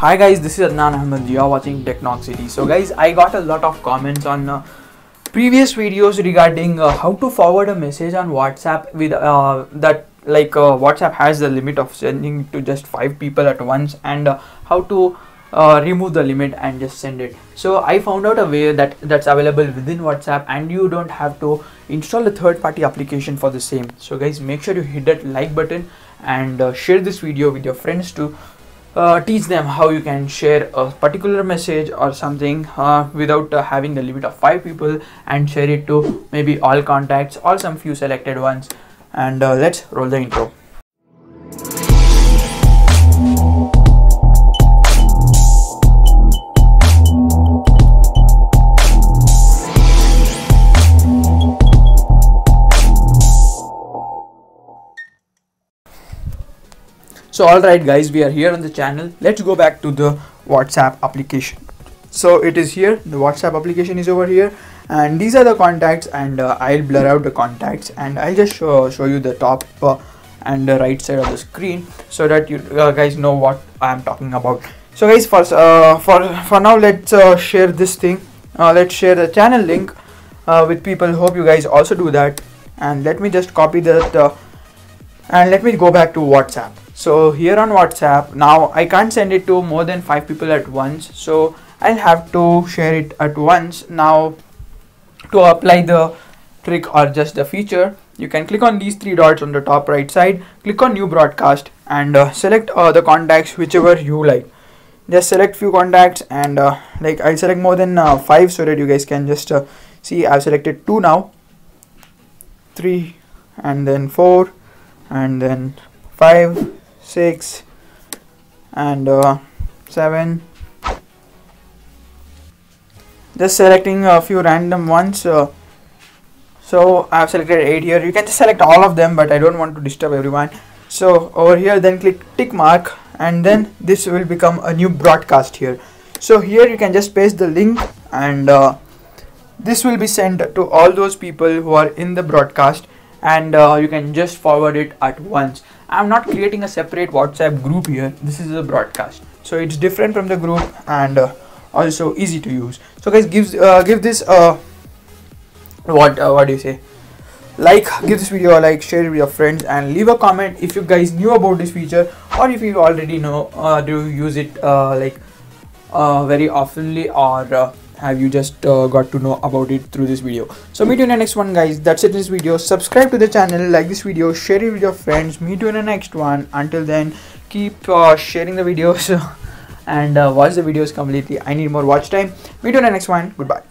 Hi guys, this is Adnaan Ahmed. You are watching Technoxity. So guys, I got a lot of comments on uh, previous videos regarding uh, how to forward a message on WhatsApp with uh, that like uh, WhatsApp has the limit of sending to just five people at once and uh, how to uh, remove the limit and just send it. So I found out a way that that's available within WhatsApp and you don't have to install a third party application for the same. So guys, make sure you hit that like button and share this video with your friends to uh, teach them how you can share a particular message or something uh, without uh, having the limit of five people and share it to maybe all contacts or some few selected ones. And uh, let's roll the intro so all right guys we are here on the channel. Let's go back to the whatsapp application. So it is here. The whatsapp application is over here. And these are the contacts and uh, i'll blur out the contacts and i'll just show, show you the top uh, and the right side of the screen so that you uh, guys know what i am talking about. So guys first uh, for for now let's uh, share this thing. Uh, let's share the channel link with people. Hope you guys also do that. And let me just copy that and let me go back to whatsapp so here on whatsapp now i can't send it to more than five people at once. So i'll have to share it at once. Now to apply the trick or just the feature you can click on these three dots on the top right side. Click on new broadcast and uh, select uh, the contacts whichever you like. Just select few contacts and uh, like i'll select more than uh, five so that you guys can just uh, see i've selected two now. Three and then four and then five six and uh, seven. Just selecting a few random ones uh, so I have selected 8 here. You can just select all of them but I don't want to disturb everyone. So over here then click tick mark and then this will become a new broadcast here. So here you can just paste the link and uh, this will be sent to all those people who are in the broadcast and uh, you can just forward it at once i'm not creating a separate whatsapp group here. This is a broadcast. So it's different from the group and uh, also easy to use. So guys gives uh, give this uh what uh, what do you say? Like give this video a like share it with your friends and leave a comment if you guys knew about this feature or if you already know uh, do you use it uh, like very oftenly or have you just uh, got to know about it through this video? So meet you in the next one guys. That's it in this video. Subscribe to the channel. Like this video. Share it with your friends. Meet you in the next one. Until then keep uh, sharing the videos. And uh, watch the videos completely. I need more watch time. Meet you in the next one. Goodbye